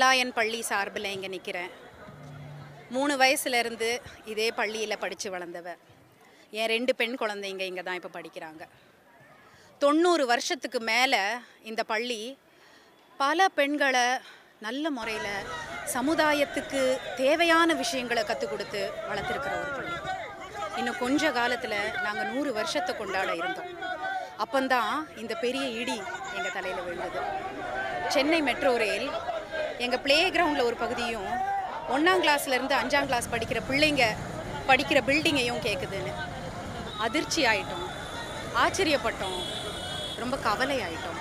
லாயன் பள்ளி சார்பில் இங்கே நிற்கிறேன். மூணு வயசுலேருந்து இதே பள்ளியில் படித்து வளர்ந்தவ. என் ரெண்டு பெண் குழந்தைங்க இங்கே தான் இப்போ படிக்கிறாங்க. தொண்ணூறு வருஷத்துக்கு மேலே இந்த பள்ளி பல பெண்களை நல்ல முறையில் சமுதாயத்துக்கு தேவையான விஷயங்களை கற்றுக் கொடுத்து வளர்த்துருக்கிற ஒரு பள்ளி. இன்னும் கொஞ்ச காலத்தில் நாங்கள் நூறு வருஷத்தை கொண்டாட இருந்தோம். அப்பந்தான் இந்த பெரிய இடி எங்கள் தலையில் விழுந்தது. சென்னை மெட்ரோ ரயில் எங்கள் ப்ளே கிரவுண்டில் ஒரு பகுதியும் ஒன்றாம் கிளாஸ்லேருந்து அஞ்சாம் கிளாஸ் படிக்கிற பிள்ளைங்க படிக்கிற பில்டிங்கையும் கேட்குதுன்னு அதிர்ச்சி ஆயிட்டோம். ஆச்சரியப்பட்டோம். ரொம்ப கவலை ஆயிட்டோம்